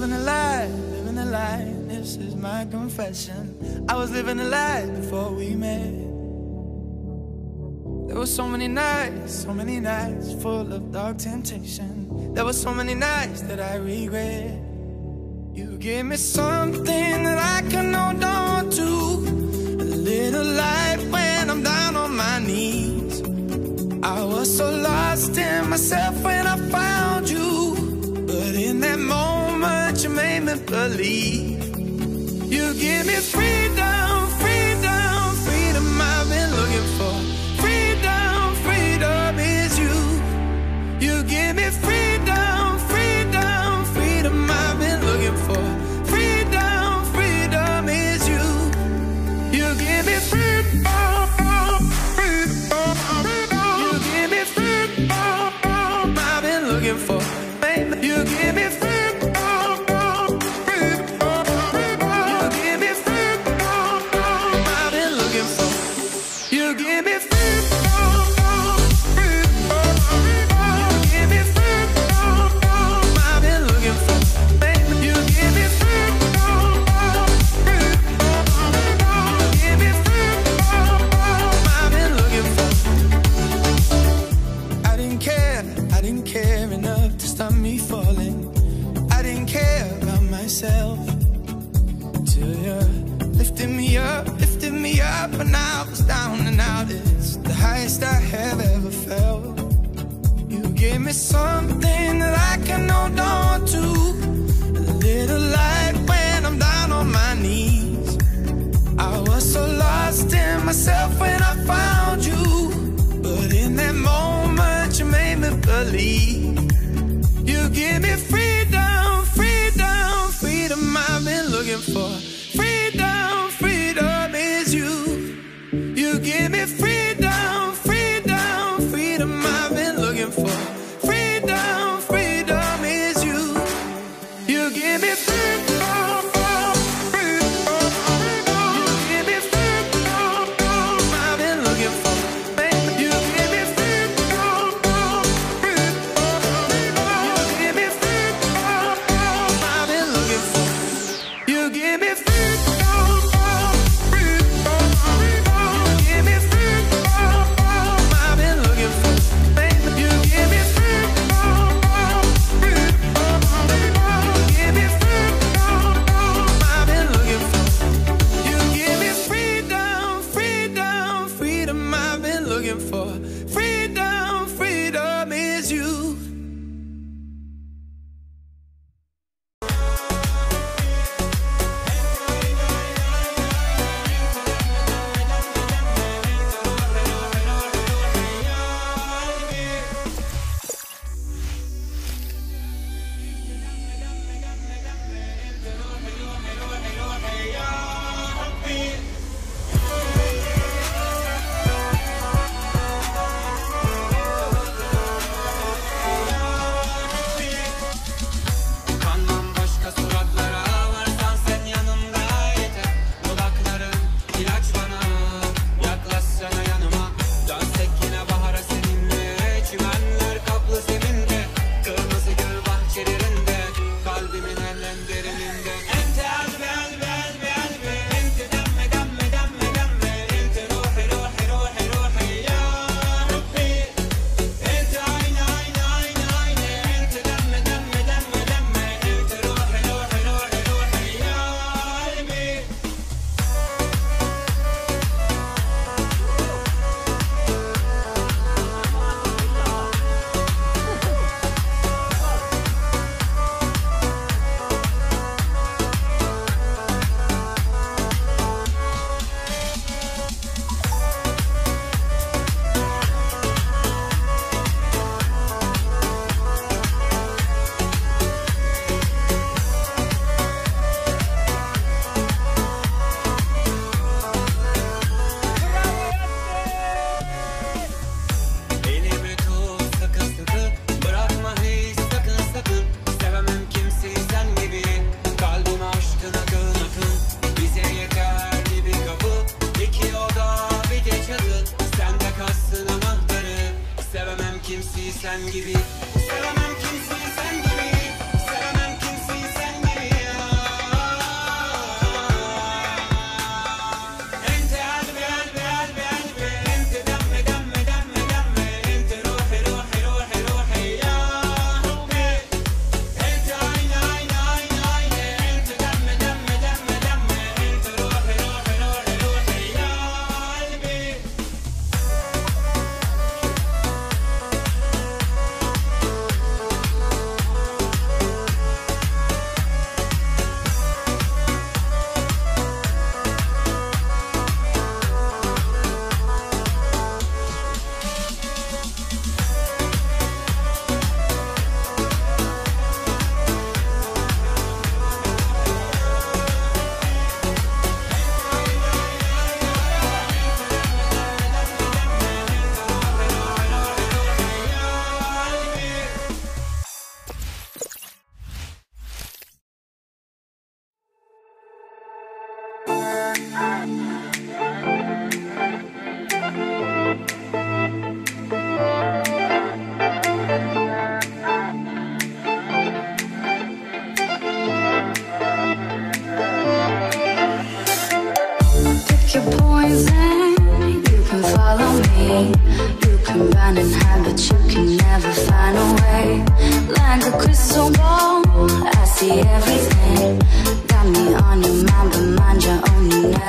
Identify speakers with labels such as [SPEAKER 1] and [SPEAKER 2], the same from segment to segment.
[SPEAKER 1] living a lie, living a lie. This is my confession. I was living a lie before we met. There were so many nights, so many nights full of dark temptation. There were so many nights that I regret. You gave me something that I can hold on to. A little light when I'm down on my knees. I was so lost in myself when believe. You give me freedom.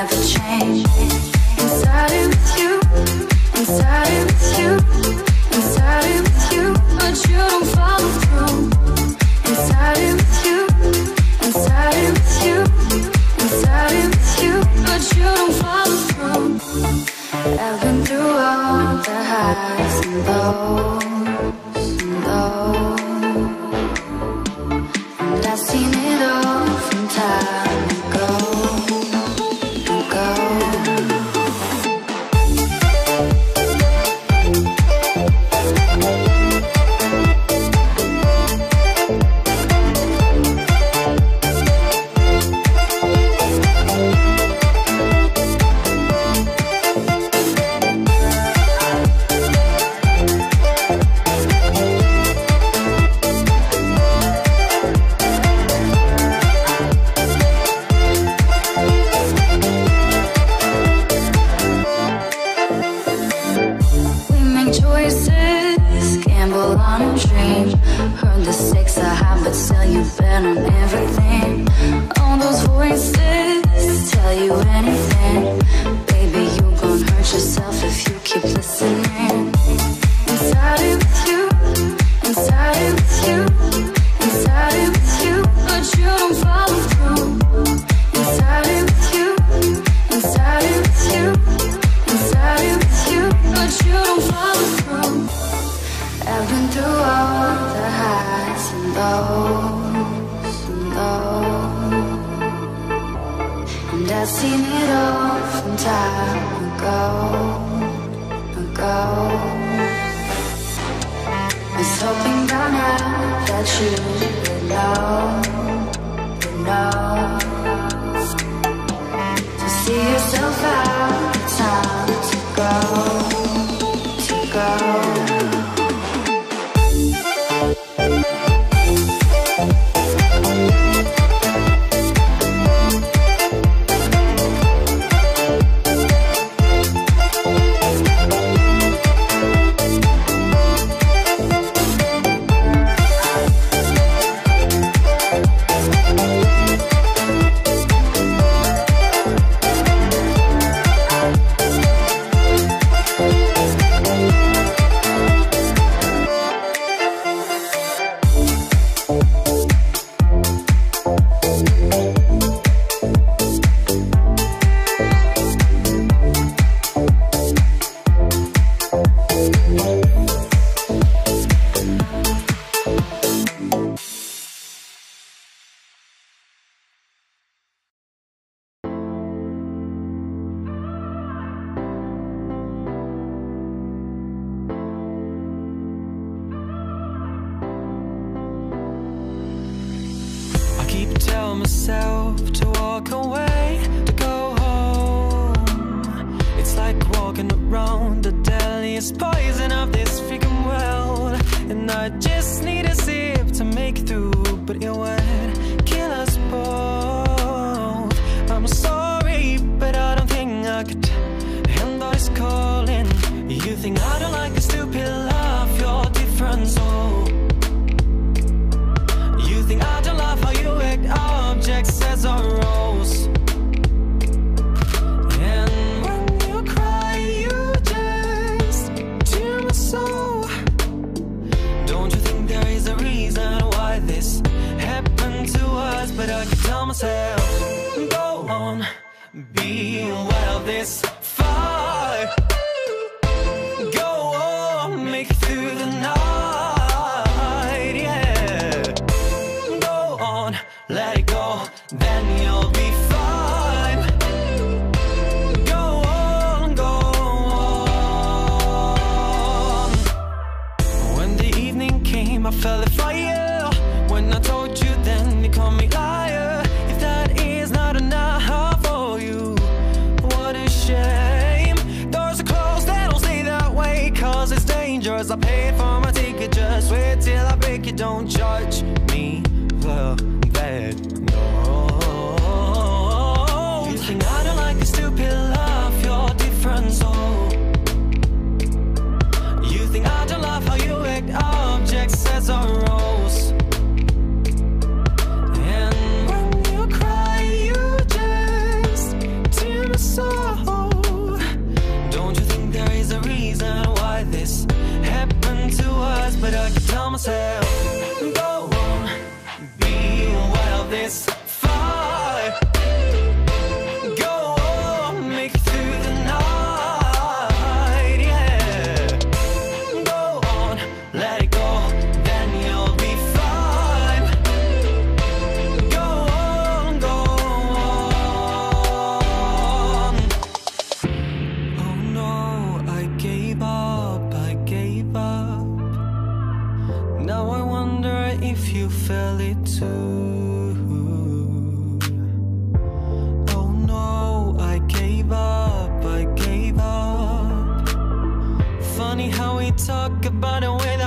[SPEAKER 2] never change. on a.
[SPEAKER 3] Cause I paid for my ticket, just wait till I break it. Don't judge me for that, no. You think I don't like the stupid myself talk about it
[SPEAKER 4] when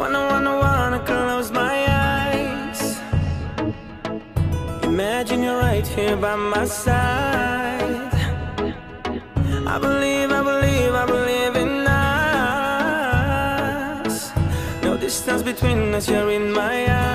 [SPEAKER 4] wanna,
[SPEAKER 3] wanna, wanna close my eyes. Imagine you're right here by my side. I believe, I believe, I believe in us. No distance between us, you're in my eyes.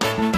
[SPEAKER 3] you